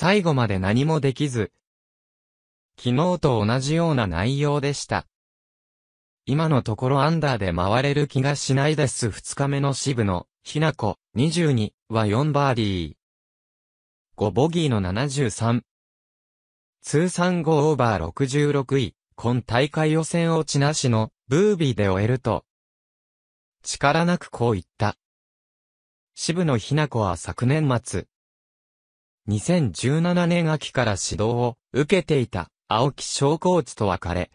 最後まで何もできず、昨日と同じような内容でした。今のところアンダーで回れる気がしないです。二日目の渋野、ひなこ、22は4バーディー。5ボギーの73。通算5オーバー66位、今大会予選落ちなしのブービーで終えると、力なくこう言った。渋野日向子は昨年末、2017年秋から指導を受けていた青木翔コーチと別れ、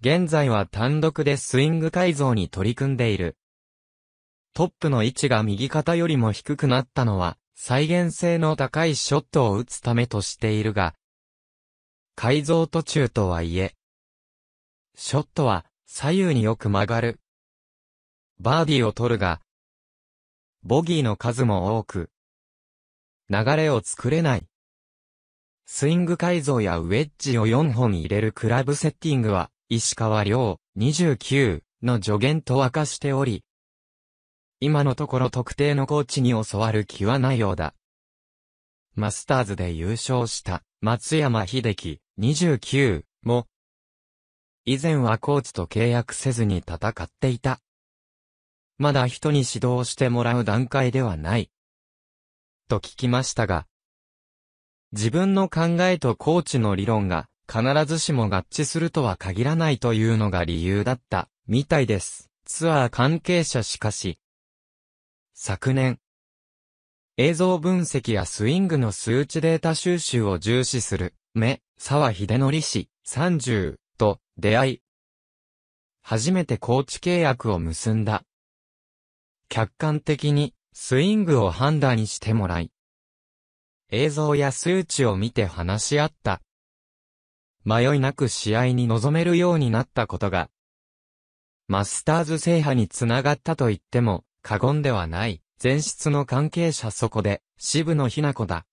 現在は単独でスイング改造に取り組んでいる。トップの位置が右肩よりも低くなったのは、再現性の高いショットを打つためとしているが、改造途中とはいえ、ショットは左右によく曲がる。バーディーを取るが、ボギーの数も多く、流れを作れない。スイング改造やウェッジを4本入れるクラブセッティングは、石川亮29の助言と明かしており、今のところ特定のコーチに教わる気はないようだ。マスターズで優勝した松山秀樹29も、以前はコーチと契約せずに戦っていた。まだ人に指導してもらう段階ではない。と聞きましたが、自分の考えとコーチの理論が必ずしも合致するとは限らないというのが理由だった、みたいです。ツアー関係者しかし、昨年、映像分析やスイングの数値データ収集を重視する、目、沢秀則氏、30と出会い、初めてコーチ契約を結んだ。客観的にスイングを判断してもらい、映像や数値を見て話し合った。迷いなく試合に臨めるようになったことが、マスターズ制覇につながったと言っても過言ではない。前室の関係者そこで、渋野日向子だ。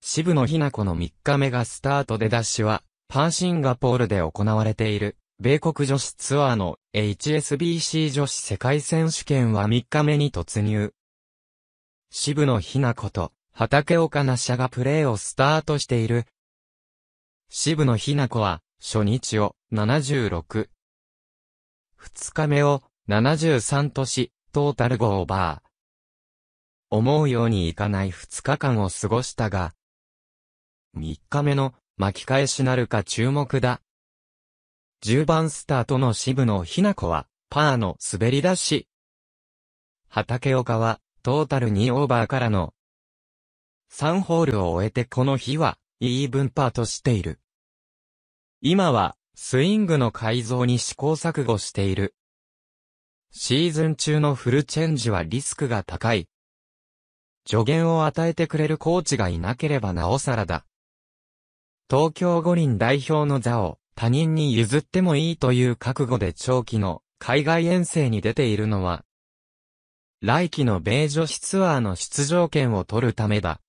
渋野日向子の3日目がスタートでダッシュは、パーシンガポールで行われている、米国女子ツアーの HSBC 女子世界選手権は3日目に突入。渋野日向子と、畑岡奈紗がプレーをスタートしている。渋野日向子は、初日を76。2日目を73とし、トータル5オーバー。思うようにいかない2日間を過ごしたが、3日目の巻き返しなるか注目だ。10番スタートの渋野日向子は、パーの滑り出し。畑岡は、トータル2オーバーからの、3ホールを終えてこの日は、イーブンパーとしている。今は、スイングの改造に試行錯誤している。シーズン中のフルチェンジはリスクが高い。助言を与えてくれるコーチがいなければなおさらだ。東京五輪代表の座を他人に譲ってもいいという覚悟で長期の海外遠征に出ているのは、来季の米女子ツアーの出場権を取るためだ。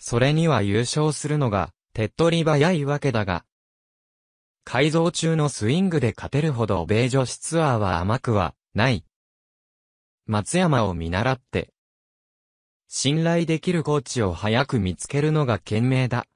それには優勝するのが手っ取り早いわけだが、改造中のスイングで勝てるほど米女子ツアーは甘くはない。松山を見習って、信頼できるコーチを早く見つけるのが賢明だ。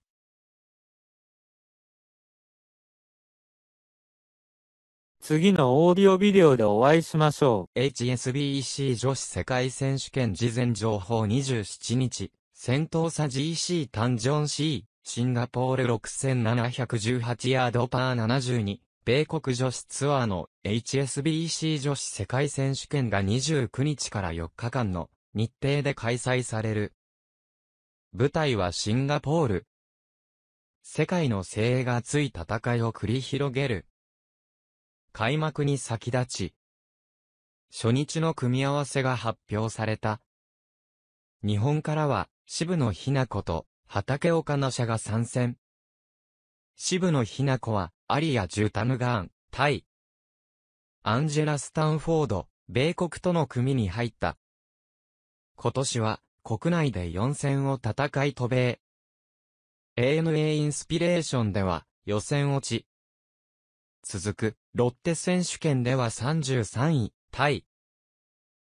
次のオーディオビデオでお会いしましょう。HSBC 女子世界選手権事前情報27日、戦闘差 GC 誕生 C。シンガポール6718ヤードパー72、米国女子ツアーの HSBC 女子世界選手権が29日から4日間の日程で開催される。舞台はシンガポール。世界の精鋭が熱い戦いを繰り広げる。開幕に先立ち、初日の組み合わせが発表された。日本からは渋野日向子と畑岡奈紗が参戦。渋野日向子は、アリア・ジュタヌガーン、タイ。アンジェラ・スタンフォード、米国との組に入った。今年は、国内で4戦を戦い渡米。ANA インスピレーションでは、予選落ち。続く、ロッテ選手権では33位、タイ。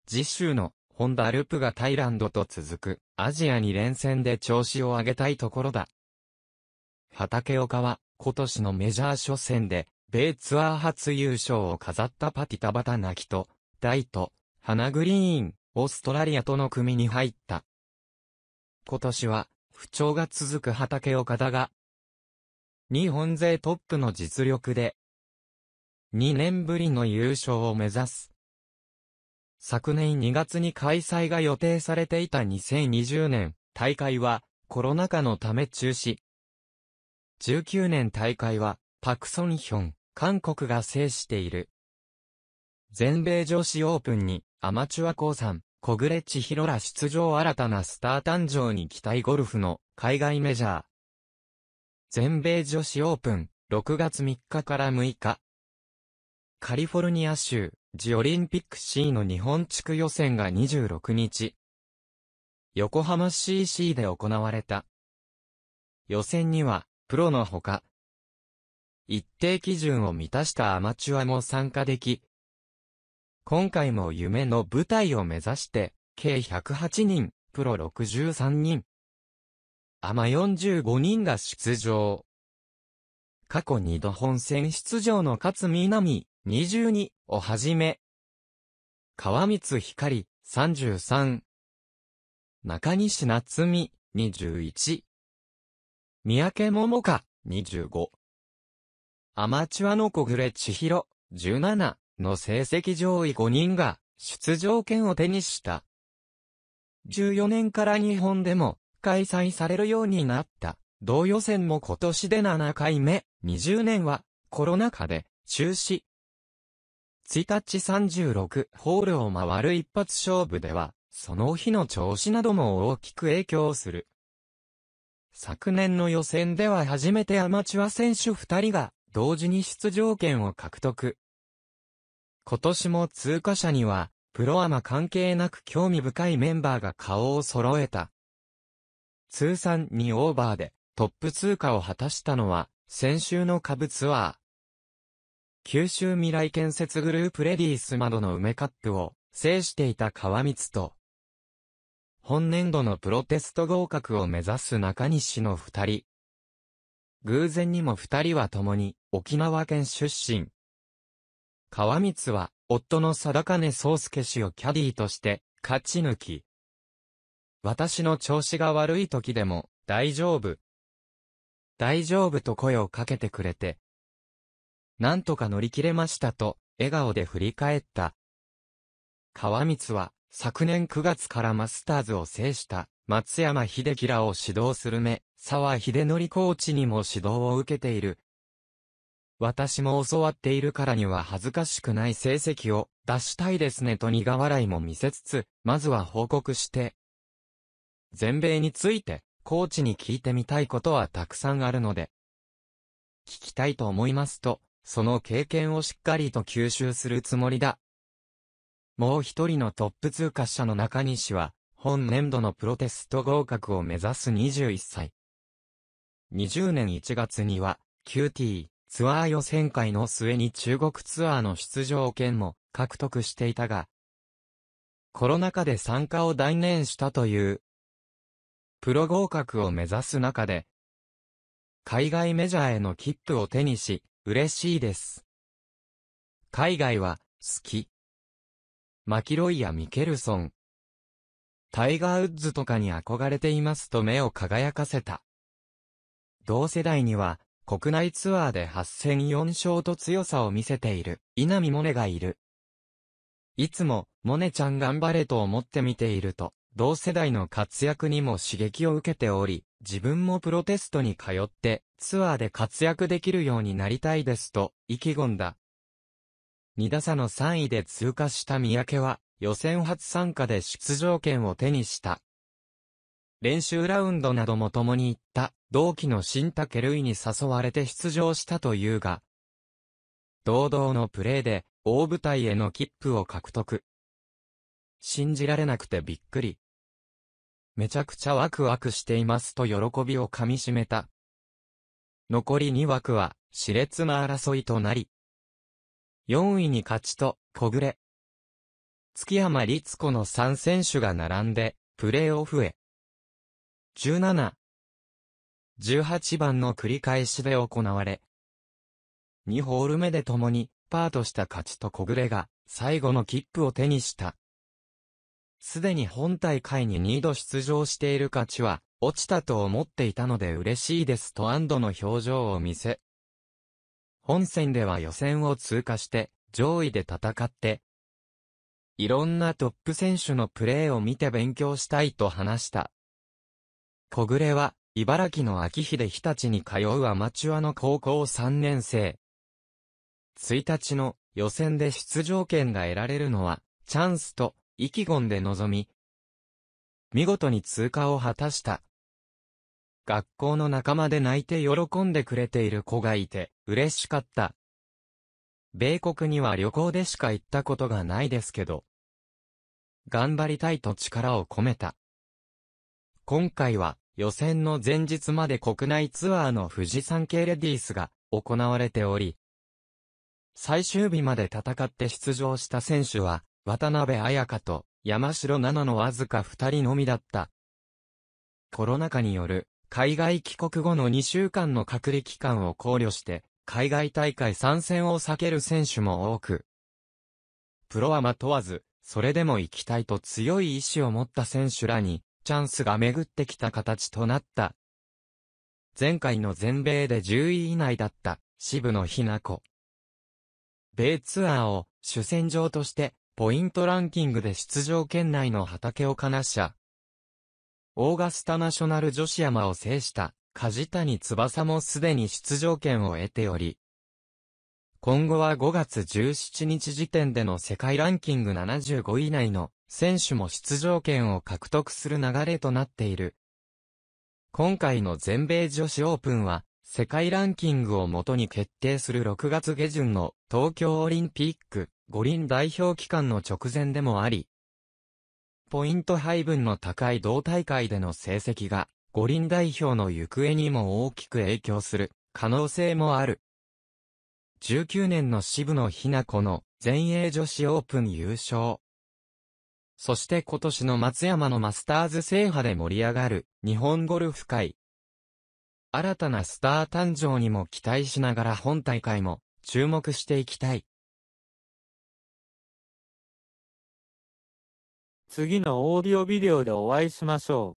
次週のホンダループがタイランドと続く、アジアに連戦で調子を上げたいところだ。畑岡は、今年のメジャー初戦で、米ツアー初優勝を飾ったパティタバタナキと、ダイト、ハナグリーン、オーストラリアとの組に入った。今年は、不調が続く畑岡だが、日本勢トップの実力で、2年ぶりの優勝を目指す。昨年2月に開催が予定されていた2020年大会はコロナ禍のため中止。19年大会はパクソンヒョン、韓国が制している。全米女子オープンにアマチュア高3、小暮千尋ら出場新たなスター誕生に期待ゴルフの海外メジャー。全米女子オープン、6月3日から6日。カリフォルニア州、ジオリンピック C の日本地区予選が26日。横浜 CC で行われた。予選には、プロのほか、一定基準を満たしたアマチュアも参加でき、今回も夢の舞台を目指して、計108人、プロ63人、アマ45人が出場。過去2度本戦出場の勝南22をはじめ、川光光33、中西夏美21、三宅桃香25、アマチュアの小暮千尋17、の成績上位5人が出場権を手にした。14年から日本でも開催されるようになった。同予選も今年で7回目、20年はコロナ禍で中止。1日36ホールを回る一発勝負では、その日の調子なども大きく影響する。昨年の予選では初めてアマチュア選手2人が同時に出場権を獲得。今年も通過者には、プロアマ関係なく興味深いメンバーが顔を揃えた。通算2オーバーでトップ通過を果たしたのは、先週の株ツアー。九州未来建設グループレディース窓の梅カップを制していた川光と、本年度のプロテスト合格を目指す中西の二人。偶然にも二人は共に沖縄県出身。川光は、夫の貞金宗介氏をキャディーとして、勝ち抜き。私の調子が悪い時でも、大丈夫。大丈夫と声をかけてくれて。なんとか乗り切れましたと、笑顔で振り返った。川光は、昨年9月からマスターズを制した、松山秀樹らを指導する目、沢秀則コーチにも指導を受けている。私も教わっているからには恥ずかしくない成績を出したいですねと苦笑いも見せつつ、まずは報告して。全米について、コーチに聞いてみたいことはたくさんあるので、聞きたいと思いますと、その経験をしっかりと吸収するつもりだ。もう一人のトップ通過者の中西は、本年度のプロテスト合格を目指す21歳。20年1月には、QT、ツアー予選会の末に中国ツアーの出場権も獲得していたが、コロナ禍で参加を断念したという。プロ合格を目指す中で、海外メジャーへの切符を手にし、嬉しいです。海外は、好き。マキロイやミケルソン。タイガー・ウッズとかに憧れていますと目を輝かせた。同世代には、国内ツアーで8戦4勝と強さを見せている、稲見萌寧がいる。いつも、萌寧ちゃん頑張れと思って見ていると、同世代の活躍にも刺激を受けており、自分もプロテストに通って、ツアーで活躍できるようになりたいですと、意気込んだ。2打差の3位で通過した三宅は、予選初参加で出場権を手にした。練習ラウンドなども共に行った同期の新竹類に誘われて出場したというが、堂々のプレーで大舞台への切符を獲得。信じられなくてびっくり。めちゃくちゃワクワクしていますと喜びをかみしめた。残り2枠は熾烈な争いとなり、4位に勝ちと小暮。月山律子の3選手が並んで、プレーオフへ。17、18番の繰り返しで行われ、2ホール目で共に、パーとした勝ちと小暮が、最後の切符を手にした。すでに本大会に2度出場している勝ちは、落ちたと思っていたので嬉しいですと安堵の表情を見せ、本戦では予選を通過して、上位で戦って、いろんなトップ選手のプレーを見て勉強したいと話した。小暮は、茨城の秋秀日立に通うアマチュアの高校3年生。1日の予選で出場権が得られるのは、チャンスと意気込んで臨み、見事に通過を果たした。学校の仲間で泣いて喜んでくれている子がいて、嬉しかった。米国には旅行でしか行ったことがないですけど、頑張りたいと力を込めた。今回は予選の前日まで国内ツアーの富士山系レディースが行われており、最終日まで戦って出場した選手は、渡辺彩香と山城奈々のわずか二人のみだった。コロナ禍による海外帰国後の2週間の隔離期間を考慮して、海外大会参戦を避ける選手も多く、プロアマ問わず、それでも行きたいと強い意志を持った選手らに、チャンスが巡ってきた形となった。前回の全米で10位以内だった、渋野日向子。米ツアーを主戦場として、ポイントランキングで出場圏内の畑岡奈社、オーガスタナショナル女子山を制した。梶谷翼もすでに出場権を得ており、今後は5月17日時点での世界ランキング75位以内の選手も出場権を獲得する流れとなっている。今回の全米女子オープンは、世界ランキングをもとに決定する6月下旬の東京オリンピック。五輪代表期間の直前でもあり、ポイント配分の高い同大会での成績が、五輪代表の行方にも大きく影響する可能性もある。19年の渋野日向子の全英女子オープン優勝。そして今年の松山のマスターズ制覇で盛り上がる日本ゴルフ界。新たなスター誕生にも期待しながら本大会も注目していきたい。次のオーディオビデオでお会いしましょう。